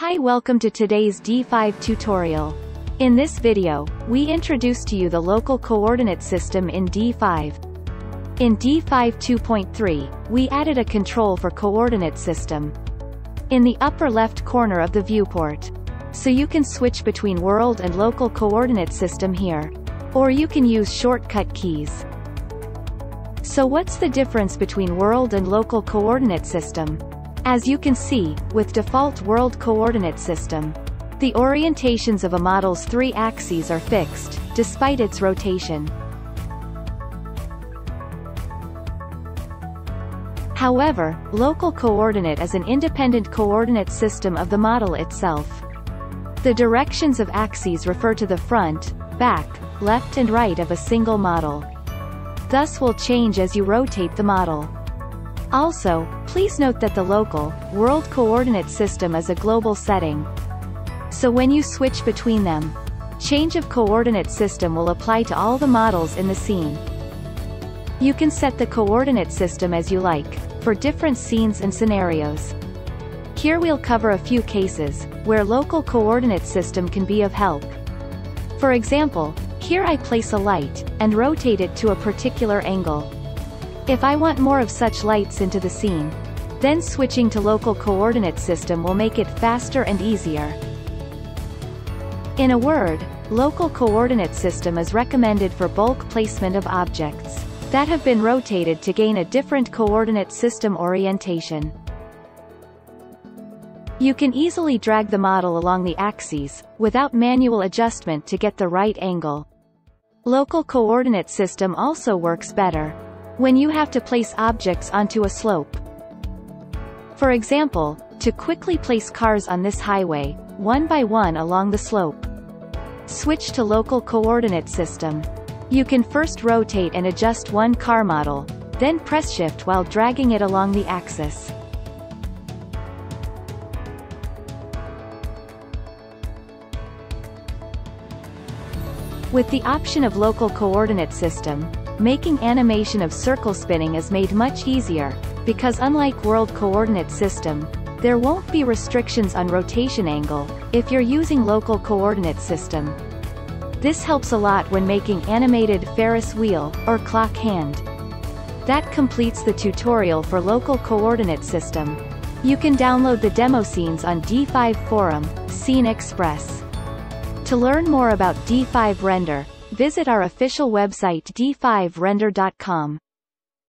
Hi welcome to today's D5 tutorial. In this video, we introduce to you the local coordinate system in D5. In D5 2.3, we added a control for coordinate system. In the upper left corner of the viewport. So you can switch between world and local coordinate system here. Or you can use shortcut keys. So what's the difference between world and local coordinate system? As you can see, with default world coordinate system, the orientations of a model's three axes are fixed, despite its rotation. However, local coordinate is an independent coordinate system of the model itself. The directions of axes refer to the front, back, left and right of a single model. Thus will change as you rotate the model. Also, please note that the local, world coordinate system is a global setting. So when you switch between them, change of coordinate system will apply to all the models in the scene. You can set the coordinate system as you like, for different scenes and scenarios. Here we'll cover a few cases, where local coordinate system can be of help. For example, here I place a light, and rotate it to a particular angle. If I want more of such lights into the scene, then switching to local coordinate system will make it faster and easier. In a word, local coordinate system is recommended for bulk placement of objects that have been rotated to gain a different coordinate system orientation. You can easily drag the model along the axes, without manual adjustment to get the right angle. Local coordinate system also works better when you have to place objects onto a slope. For example, to quickly place cars on this highway, one by one along the slope. Switch to local coordinate system. You can first rotate and adjust one car model, then press shift while dragging it along the axis. With the option of local coordinate system, making animation of circle spinning is made much easier, because unlike world coordinate system, there won't be restrictions on rotation angle, if you're using local coordinate system. This helps a lot when making animated Ferris wheel, or clock hand. That completes the tutorial for local coordinate system. You can download the demo scenes on D5 Forum, Scene Express. To learn more about D5 Render, Visit our official website d5render.com.